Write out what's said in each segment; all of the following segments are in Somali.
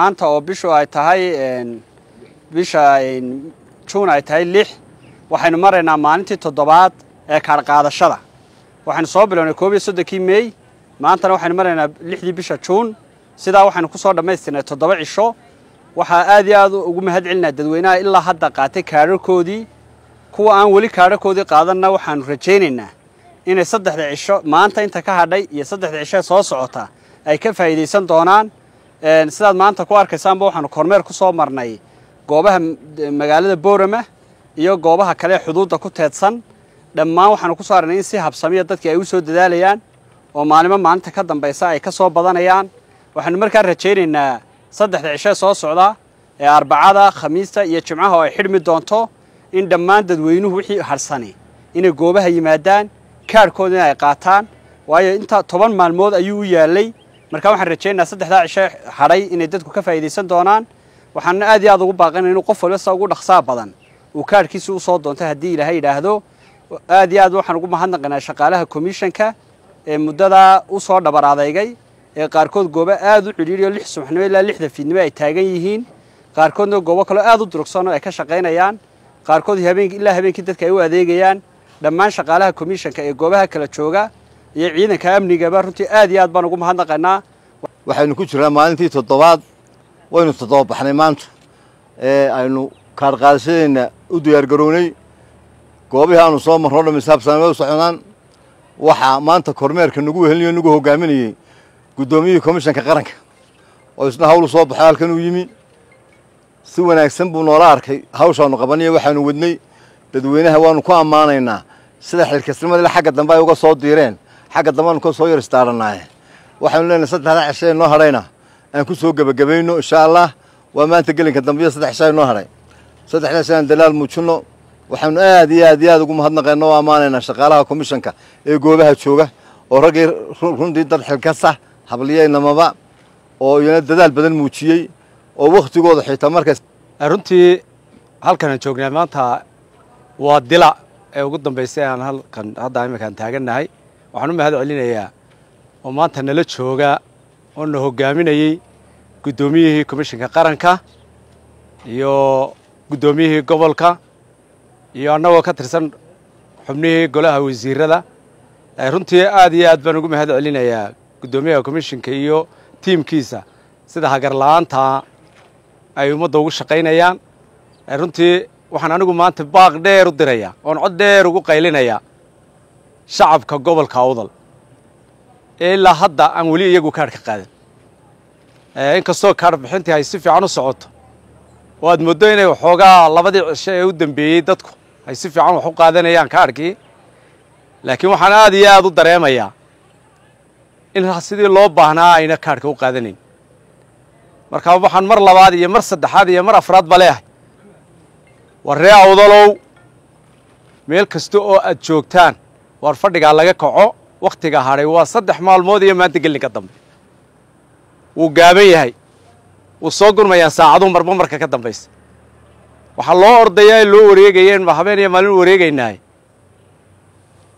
maanta oo bishu ay tahay bisha juun ay tahay lix waxaynu maraynaa maalintii toddobaad ee kaarqaadashada. Waxaynu soo bilownay koob iyo soddonkii meey maantana waxaynu maraynaa lixdii bisha juun sidaa waxaynu ku soo dhammaystirnay toddoba cisho waxaa aad iyo aad ugu mahad celinaa dadweynaha ilaa hadda qaatay kaadharkoodii kuwa aan weli kaadharkoodii qaadanna waxaanu rajaynaynaa inay saddexda cisho maanta inta ka hadhay iyo saddexda cisho ee soo socota ay ka faa'iidaysan doonaan sidaad maanta ku arkaysaanba waxaanu kormeer ku soo marnay goobaha magaalada boorama iyo goobaha kale xuduudda ku teedsan. Dhammaan waxaanu ku soo aragnay in si habsamiya dadkii ay u soo dadaalayaan oo maalimo maalinta ka dambaysa ay ka soo badanayaan. Waxaanu markaa rajaynaynaa saddexda cishoe soo socda ee arbacada khamiista iyo jimcaha oo ay xidhmi doonto in dhammaan dadweynuhu wixii harsani inay goobaha yimaadaan kaarhkooda in ay qaataan. Waayo intaa toban maalmood ayuu u yaalay markaa waxaan rajaynayaa saddexdaa cisho hadhay inay dadku ka faa'iidaysan doonaan. Waxaana aad iyo aad ugu baaqanaya inuu qof walba sa ugu dhaqsaa badan. Uu kaarhkiisi u soo doontay haddii ilaahay yidhaahdo. Aad iyo aad waxaan ugu mahadnaqaynaa shaqaalaha komishanka ee muddadaa u soo dhabar adeygay ee qaarkood goobo aad u cidhiiriyo lix subaxnimo ilaa lixda fiidnimo ay taagan yihiin. Qaarkoodna goobo kaleo aad u durugsan oo ay ka shaqaynayaan. Qaarkood habeenkii ilaa habeenkii dadka ay u adeegayaan. Dhammaan shaqaalaha komishanka ee goobaha kala jooga iyo ciidanka amnigaba runtii aad iyo aad baan ugu mahadnaqaynaa. Waxaynu ku jirnaa maalintii toddobaad. Waynu toddoba baxnay maanta. Ee aynu kaarqaadashadeenna u diyaargarownay goobihii aanu soo marno dham isaabsanaba u socdaan. Waxaa maanta kormeerka nagu wehelinayo nagu hogaaminayey guddoomiyihii komishanka qaranka. Oo isna hawlu soo baxay halkan uu yimi. Si wanaagsan buu noola arkay. Hawshaanu qabaniyo waxaanu wadnay. Dadweynaha waanu ku ammaanaynaa. Sida xilkasnimadale xagga dambe ay uga soo diireen xagga dambe aanu ka soo yar istaaranaaye waxaanu leenahay saddexda cisho noo hadhayna aan ku soo gebagabayno insha allah waa maanta gelinka dambiyo saddex cisho noo hadhay saddexda cisho aan dalaal muujinno waxaanu aad iyo aad iyo aad ugu mahadnaqayna oo ammaanaynaa shaqaalaha komishanka ee goobaha jooga oo raggii runtii dad xilkasa habliyeynamaba oo iyana dadaal badan muujiyey oo wakhtigooda xitaa markaas runtii halkanaan joognaa maanta waa dila ee ugu dambaysay aan halkan hadda iminkaan taagannahay waxaan u mahad celinayaa oo maanta nala jooga oo na hoggaaminayey guddoomiyihii komishanka qaranka iyo guddoomiyihii gobolka iyo annagoo ka tirsan xubnihii golaha wasiirada runtii aad iyo aad baan ugu mahad celinayaa guddoomiyaha komishanka iyo tiimkiisa. Sida hagarla'aanta ay ummadda ugu shaqaynayaan runtii waxaan anigu maanta baaq dheer u dirayaa oon cod dheer ugu qaylinayaa shacabka gobolka awdal ee ilaa hadda aan weli iyagu kaadh ka qaadan inkastoo kaadh bixintii ay si fiican u socoto oo aad mooddo inay waxoogaa labadii cisho ee u dambeeyey dadku ay si fiican wax u qaadanayaan kaadhkii laakiin waxaan aad iyo aad u dareemayaa in sidii loo baahnaa ayna kaadhka u qaadanayn. Marka waxaan mar labaad iyo mar saddexaad iyo mar afraad ba leeyahay. War ree awdalow meel kasta oo aad joogtaan waar fadhigaa laga kaco wakhtiga hadhay waa saddex maalmood iyo maanta gelinka dambe. Wuu gaaban yahay. Wuu soo gurmayaan saacaduhu marba marka ka dambaysa. Waxaa loo ordayaa in loo wareegayeen habeen iyo maalin wareegaynaay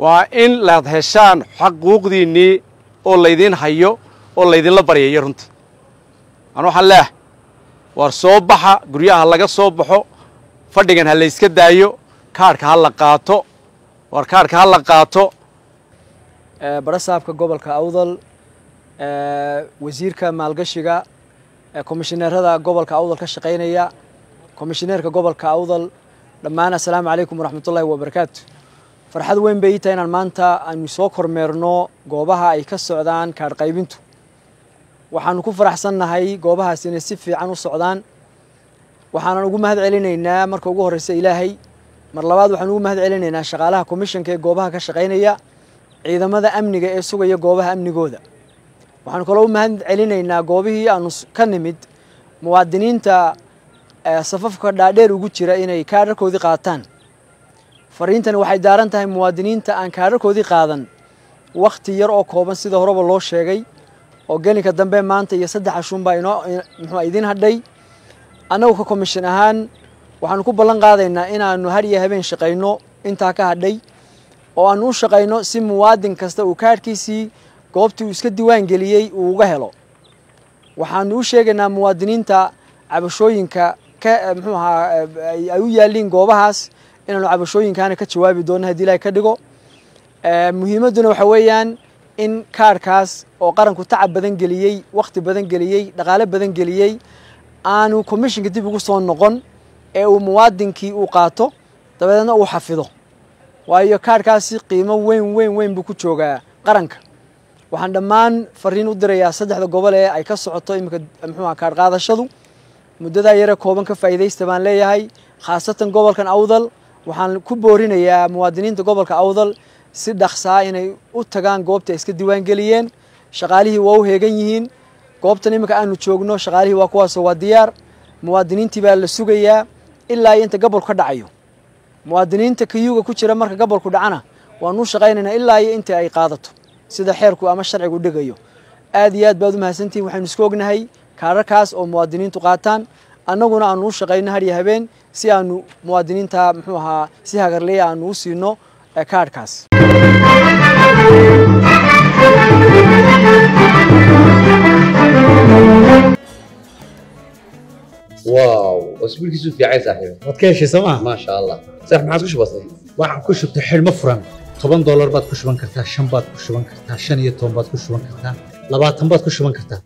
waa in laad heshaan xaquuqdiinnii oo laydiin hayo oo laydinla baryayo runtii an waxaan leeahay waar soo baxa guryaha laga soo baxo fadhigan ha layska daayo kaadhka ha la qaato waar kaadhka ha la qaato barasaabka gobolka awdal wasiirka maalgashiga komishineerada gobolka awdal ka shaqaynaya. Komishineerka gobolka awdal dhammaan assalaamu calaykum waraxmatullaahi wabarakaatu. Farxad weyn bay ii tahay inaan maanta aynu soo kormeerno goobaha ay ka socdaan kaadh qaybintu waxaanu ku faraxsannahay goobahaas inay si fiican u socdaan. Waxaanan ugu mahad celinaynaa marka ugu horreysa ilaahay mar labaad waxaan ugu mahad celinaynaa shaqaalaha komishanka ee goobaha ka shaqaynaya ciidamada amniga ee sugaya goobaha amnigooda. Waxaanu kaloo u mahad celinaynaa goobihii aanu ka nimid muwaadiniinta safafka dhaadheer ugu jira inay kaadharkoodii qaataan. Fariintani waxay daaran tahay muwaadiniinta aan kaadharkoodii qaadan wakhti yar oo kooban sida horeba loo sheegay. Oo gelinka dambe maanta iyo saddex cashuunbaa inoo muxuu idiin hadhay. Annagu ka komishin ahaan waxaanu ku ballan qaadaynaa inaanu har iyo habeen shaqayno intaa ka hadhay oo aanu u shaqayno si muwaadin kasta uu kaadhkiisii goobtii uu iska diiwaan geliyey uu uga helo. Waxaanu u sheegaynaa muwaadiniinta cabashooyinka ka muxuu ahaa ay u yaalliin goobahaas inaanu cabashooyinkaana ka jawaabi doono haddii ilaahay ka dhigo. Muhiimadduna waxa weeyaan in kaarhkaas oo qaranku tacab badan geliyey wakhti badan geliyey dhaqaale badan geliyey aanu commishinka dib ugu soo noqon ee uu muwaadinkii uu qaato dabadeedna uu xafido. Waayo kaarhkaasi qiimo weyn weyn weyn buu ku joogaa qaranka. Waxaan dhammaan fariin u dirayaa saddexda gobol ee ay ka socoto iminka muxuuha kaarh qaadashadu. Muddadaa yare kooban ka faa'iidaysta baan leeyahay khaasatan gobolkan awdal. Waxaan ku boorinayaa muwaadiniinta gobolka awdal si dhaqsaa inay u tagaan goobta iska diiwaangeliyeen. Shaqaalihii waa u heegan yihiin. Goobtan iminka aanu joogno shaqaalihii waa kuwaasoo waa diyaar. Muwaadiniintii baa la sugayaa ilaa inta gobolku ka dhacayo. Muwaadiniinta kayuga ku jira marka gobolku dhacana waanu u shaqaynaynaa ilaa iyo inta ay qaadato. Sida xeerku ama sharcigu dhigayo. Aad iyo aad baad u mahadsantihin waxaynu isku ognahay kaararkaas oo muwaadiniintu qaataan annaguna aanu u shaqayno har iyo habeen si aanu muwaadiniinta muxuu ahaa si hagarleya aanu u siino kaarhkaas واو اسبوعك في عين صاحبي waad ka heshay sooma ما شاء الله صح ما عادش بسيط waxaan ku shubtay xidhmo furan toban doolar baad ku shuban kartaa shan baad ku shuban kartaa shan iyo toban baad ku shuban kartaa labaatan baad ku shuban kartaa